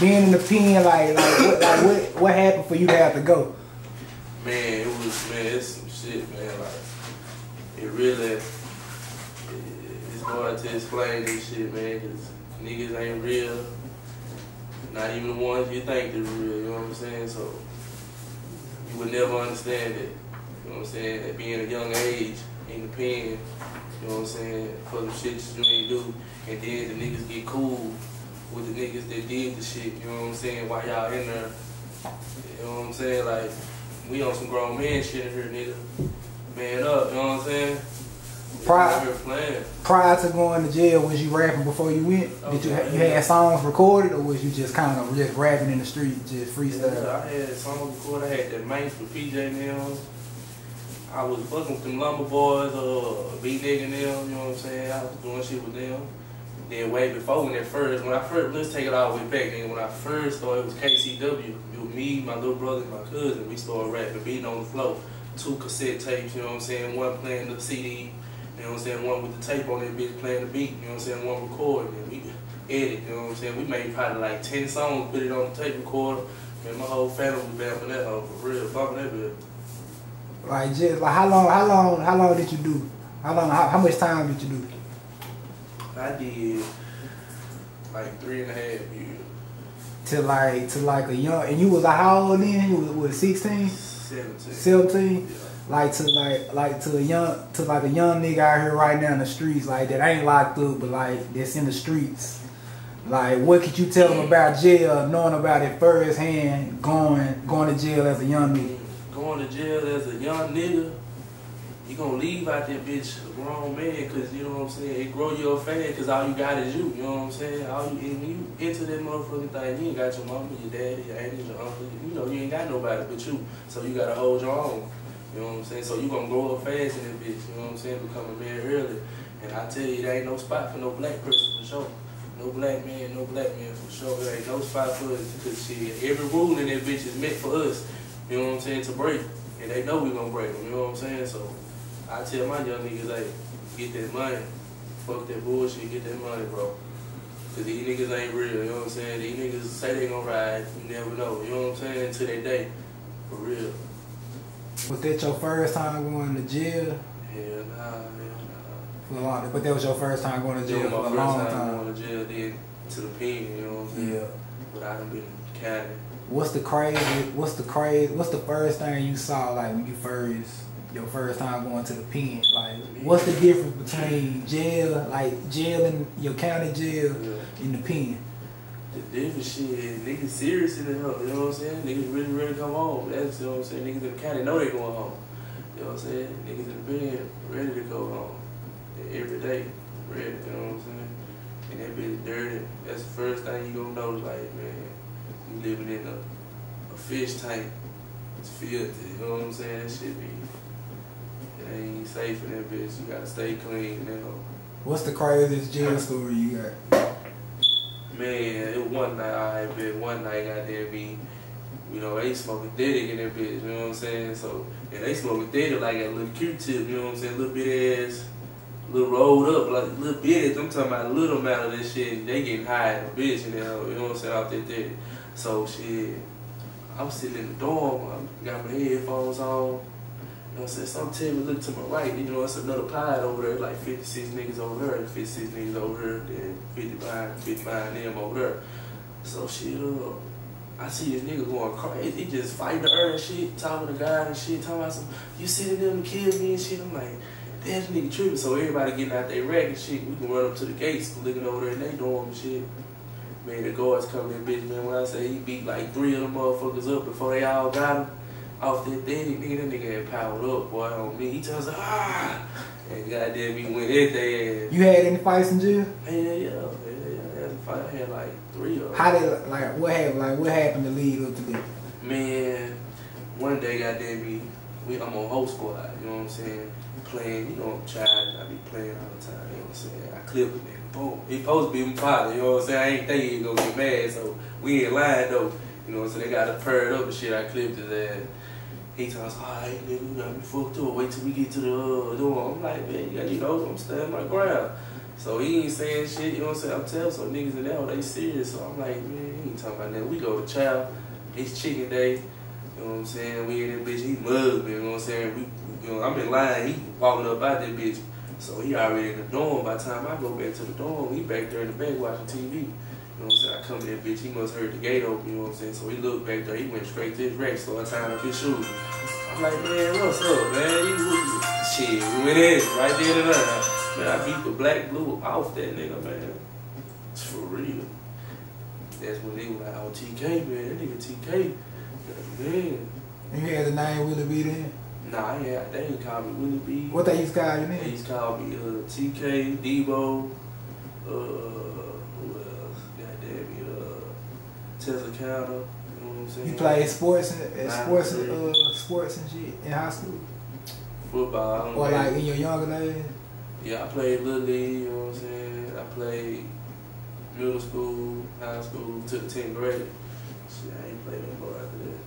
being in the pen, like like what like what what happened for you to have to go? Man, it was man, it's some shit, man. Like it really, it, it's hard to explain this shit, man, cause niggas ain't real. Not even the ones you think they're real. You know what I'm saying? So you would never understand it. You know what I'm saying? At being a young age in the pen, you know what I'm saying? For the shit you ain't do, and then the niggas get cool with the niggas that did the shit. You know what I'm saying? While y'all in there, you know what I'm saying? Like we on some grown man shit in here, nigga. Man up, you know what I'm saying? Prior, prior to going to jail, was you rapping before you went? Did you you had songs recorded, or was you just kind of just rapping in the street, just freestyle? Yeah, I had songs recorded. I had that main for PJ now. I was fucking with them lumber boys, uh, B nigga them. You know what I'm saying? I was doing shit with them. Then way before when that first, when I first, let's take it all the way back. Then when I first started, it was KCW. It was me, my little brother, and my cousin. We started rapping, beating on the floor. Two cassette tapes. You know what I'm saying? One playing the CD. You know what I'm saying? One with the tape on that bitch playing the beat. You know what I'm saying? One recording. And we edit. You know what I'm saying? We made probably like 10 songs, put it on the tape recorder. Man, my whole family was bamping that hoe for real, bumping that bitch. Like just like how long? How long? How long did you do? How long? How, how much time did you do? I did like three and a half years. To like to like a young and you was like how old then? You was what 16? 17. 17? Yeah. Like to like like to a young to like a young nigga out here right now in the streets like that ain't locked up but like that's in the streets. Like what could you tell them about jail, knowing about it firsthand, going going to jail as a young nigga? Going to jail as a young nigga, you gonna leave out that bitch a grown man, cause you know what I'm saying. It grow your fan, cause all you got is you. You know what I'm saying. All you when you into that motherfucking thing, you ain't got your mama, your daddy, your auntie, your uncle. You know you ain't got nobody but you. So you gotta hold your own. You know what I'm saying? So you gonna grow up fast in that bitch, you know what I'm saying? Become a man early. And I tell you, there ain't no spot for no black person for sure. No black man, no black man for sure. There ain't no spot for us because shit, every rule in that bitch is meant for us, you know what I'm saying, to break. And they know we gonna break them, you know what I'm saying? So I tell my young niggas, hey, get that money. Fuck that bullshit, get that money, bro. Cause these niggas ain't real, you know what I'm saying? These niggas say they gonna ride, you never know, you know what I'm saying, until they day. For real. Was that your first time going to jail? Hell nah, hell nah. For a long, but that was your first time going to jail Jail for a long time time. going to jail, then to the pen, you know what I'm saying? Yeah. But I done been in Cali. What's the crazy? What's the crazy? What's the first thing you saw like when you first your first time going to the pen? Like, what's the difference between jail, like jail in your county jail, Yeah. and the pen? The different shit, niggas serious in the hell, you know what I'm saying? Niggas really ready to come home. That's, you know what I'm saying? Niggas in the county know they going home. You know what I'm saying? Niggas in the bed, ready to go home. Every day, ready, you know what I'm saying? And that bitch dirty. That's the first thing you gonna notice, like, man, you living in a, a fish tank. It's filthy, you know what I'm saying? That shit be, ain't safe in that bitch. You gotta stay clean, you know. What's the craziest jail story you got? Man, it was one night I had been one night goddamn me, you know, they smoking Diddy in that bitch, you know what I'm saying? So and they smoking Diddy like a little Q tip, you know what I'm saying? Little bit ass, little rolled up, like little bit. I'm talking about a little amount of this shit. They getting high in the bitch, you know, you know what I'm saying, out there Diddy. So shit, I'm sitting in the dorm, I got my headphones on. You know what I'm saying? Some tell me look to my right, you know, it's another pod over there, like 56 niggas over there, and 56 niggas over there, then 50 behind, 50 behind them over there. So shit, uh, I see this nigga going crazy. He just fighting the earth and shit, talking to God and shit, talking about some, you sending them to kill me and shit. I'm like, damn, this nigga tripping. So everybody getting out their rack and shit, we can run up to the gates, looking over there and they dorm and shit. Man, the guards coming in, bitch, man. When I say he beat like three of them motherfuckers up before they all got him off that daddy, nigga, that nigga had powered up, boy, on me. He tells us, ah! And goddamn, he went their ass. You had any fights in jail? Hell yeah, hell yeah. I had, a fight. I had like three of them. How did like what happened? Like what happened to lead up to that? Man, one day, goddamn me, we, I'm on whole squad, you know what I'm saying? Playing, you know, I'm child, I be playing all the time, you know what I'm saying? I clip it, nigga, boom. He supposed to be my father, you know what I'm saying? I ain't think he gonna get mad, so we ain't lying though. You know what They got to purr up and shit, I clipped his ass. He tells us, alright, nigga, you got me fucked up. Wait till we get to the uh, door. I'm like, man, you, got, you know, I'm standing my ground. So he ain't saying shit, you know what I'm saying? I'm telling some niggas in there, they serious. So I'm like, man, he ain't talking about that. We go to child, it's chicken day, you know what I'm saying? We in that bitch, he mug me, you know what I'm saying? We, you know, I'm in line, he walking up out that bitch. So he already in the dorm. By the time I go back to the dorm, he back there in the bed watching TV. You know what I'm saying? I come in bitch, he must heard the gate open, you know what I'm saying? So he looked back there, he went straight to his rack, so I tied up his shoes. I'm like, man, what's up, man? He, shit, we went in right there and there. Man, I beat the black blue off that nigga, man. It's for real. That's when they were like, oh, TK, man, that nigga TK. Man. You had the name Willie B then? Nah, yeah, they ain't call me Willie B. What they used to call you They used to call me uh, TK, Debo, uh, who else? Goddamn me, uh, Tesla Counter. You know what I'm saying? You played sports and uh, sports and uh, sports and shit in high school, football. I don't or play- like in your younger days. Yeah, I played Little League, you know what I'm saying? I played middle school, high school, to the 10th grade. Shit, I ain't played no more after that.